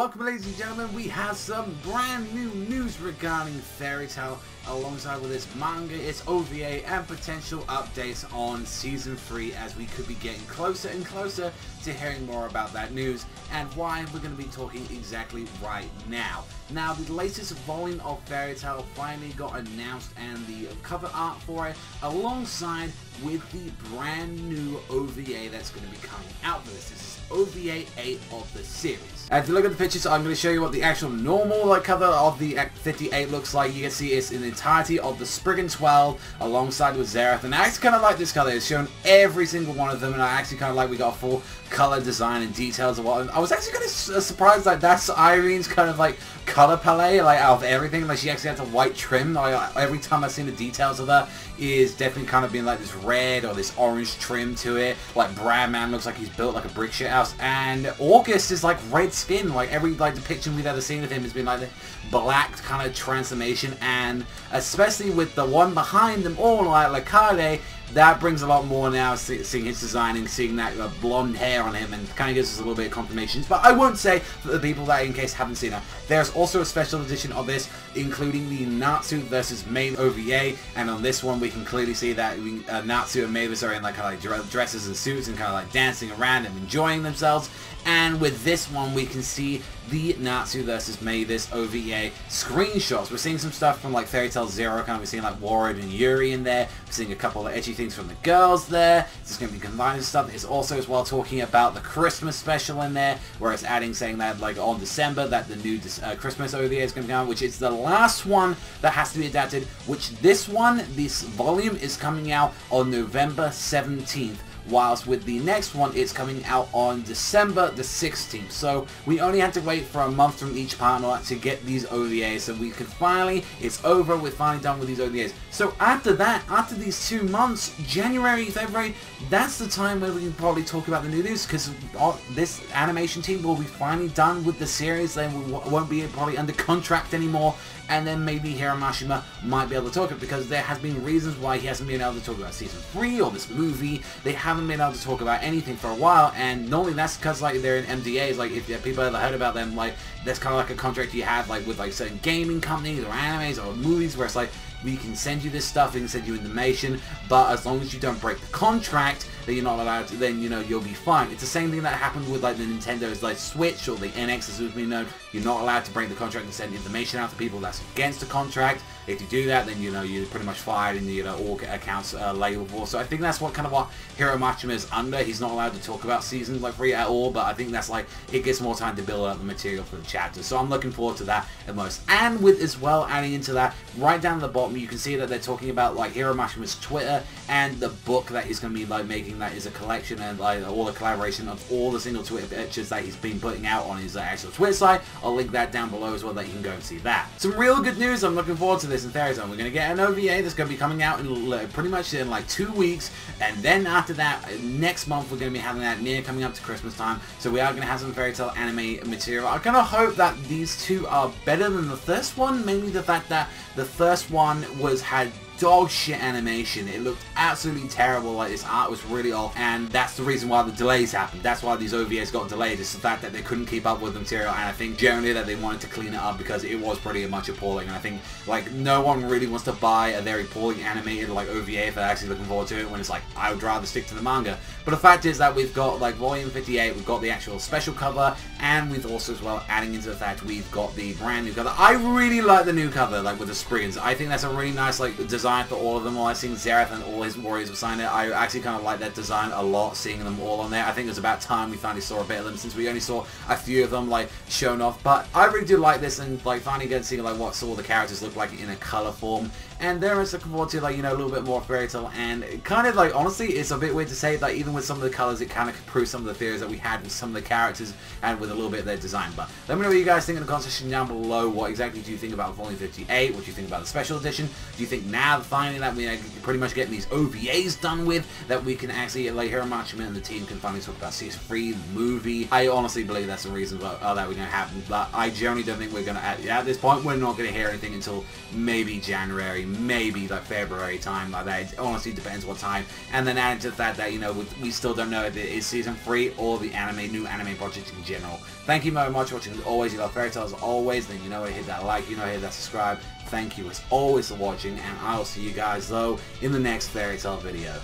Welcome ladies and gentlemen, we have some brand new news regarding Fairy Tail alongside with its manga, its OVA and potential updates on Season 3 as we could be getting closer and closer to hearing more about that news and why we're going to be talking exactly right now. Now the latest volume of Fairy Tail finally got announced and the cover art for it alongside with the brand new OVA that's going to be coming out for this. This is OVA 8 of the series. And if you look at the pictures, I'm going to show you what the actual normal like cover of the Act 58 looks like. You can see it's in the entirety of the Spriggan 12 alongside with Zerath. And I actually kind of like this color. It's shown every single one of them. And I actually kind of like we got a full color design and details of what. I was actually kind of surprised that that's Irene's kind of like color palette, like out of everything. Like she actually has a white trim. Like, every time I've seen the details of her, is definitely kind of being like this red or this orange trim to it. Like Bradman looks like he's built like a brick shit house, and August is like red skin. Like every like depiction we've ever seen of him has been like the black kind of transformation, and especially with the one behind them all, like Larcade, that brings a lot more now, seeing his design and seeing that uh, blonde hair on him, and kind of gives us a little bit of confirmations. But I won't say for the people that, in case haven't seen it, there's also a special edition of this, including the Natsu versus Mavis OVA, and on this one we can clearly see that we, uh, Natsu and Mavis are in like kind of like dresses and suits and kind of like dancing around and enjoying themselves. And with this one, we can see the Natsu versus Mavis OVA screenshots. We're seeing some stuff from like Fairy Tail Zero, kind of we're seeing like Warrod and Yuri in there. We're seeing a couple of edgy things from the girls there. It's going to be combining stuff. It's also as well talking about the Christmas special in there, where it's adding saying that like on December that the new uh, Christmas OVA is going to come out, which is the last one that has to be adapted, which this one, this volume is coming out on November 17th whilst with the next one it's coming out on December the 16th. So we only had to wait for a month from each partner to get these OVAs so we could finally, it's over, we're finally done with these OVAs. So after that, after these two months, January, February, that's the time where we can probably talk about the new news because this animation team will be finally done with the series, they won't be probably under contract anymore and then maybe Hiro Mashima might be able to talk it because there has been reasons why he hasn't been able to talk about season 3 or this movie. They haven't been able to talk about anything for a while and normally that's because like they're in NDAs, like if people ever heard about them, like that's kind of like a contract you have like with like certain gaming companies or animes or movies where it's like we can send you this stuff, we can send you information, but as long as you don't break the contract, then you're not allowed to, then, you know, you'll be fine. It's the same thing that happened with, like, the Nintendo's, like, Switch or the NX, as it's been known. You're not allowed to break the contract and send information out to people that's against the contract. If you do that, then, you know, you're pretty much fired and, you know, all accounts are uh, for. So I think that's what kind of what Hiro Mashima is under. He's not allowed to talk about seasons, like, free at all, but I think that's, like, it gets more time to build up the material for the chapter. So I'm looking forward to that the most. And with, as well, adding into that, right down the bottom, you can see that they're talking about, like, Hiro Mashima's Twitter and the book that he's going to be, like, making that is a collection and, like, all the collaboration of all the single Twitter pictures that he's been putting out on his uh, actual Twitter site. I'll link that down below as well that you can go and see that. Some real good news. I'm looking forward to this in Fairy Tail. We're going to get an OVA that's going to be coming out in pretty much in, like, two weeks. And then after that, next month, we're going to be having that near coming up to Christmas time. So we are going to have some Fairy Tail anime material. I kind of hope that these two are better than the first one. Mainly the fact that the first one was had dog shit animation. It looked absolutely terrible. Like this art was really off, and that's the reason why the delays happened. That's why these OVAs got delayed. It's the fact that they couldn't keep up with the material, and I think generally that they wanted to clean it up because it was pretty much appalling. And I think like no one really wants to buy a very poorly animated like OVA if they're actually looking forward to it. When it's like I would rather stick to the manga. But the fact is that we've got like volume 58, we've got the actual special cover, and we've also as well adding into the fact we've got the brand new cover. I really like the new cover, like with the Spriggans. I think that's a really nice like design design for all of them. While I seen Zerath and all his warriors have signed it, I actually kind of like that design a lot, seeing them all on there. I think it was about time we finally saw a bit of them, since we only saw a few of them, like, shown off. But I really do like this, and, like, finally getting to see, like, what all the characters look like in a color form. And there is looking forward to, like, you know, a little bit more Fairy Tail, and kind of, like, honestly, it's a bit weird to say, like, even with some of the colors, it kind of proves some of the theories that we had with some of the characters, and with a little bit of their design. But let me know what you guys think in the comment section down below. What exactly do you think about Volume 58? What do you think about the Special Edition? Do you think now finally that we are pretty much getting these OVAs done with, that we can actually, like Hiro Mashima and the team can finally talk about Season 3, movie. I honestly believe that's the reason that, uh, that we're going to happen, but I generally don't think we're going to, at, at this point, we're not going to hear anything until maybe January, maybe like February time, like that. It honestly depends what time. And then added to the fact that, you know, we, still don't know if it is Season 3 or the anime, new anime project in general. Thank you very much for watching. As always, you love Fairy tales. as always, then you know hit that like, you know hit that subscribe. Thank you as always for watching, and I'll see you guys, though, in the next Fairy Tail video.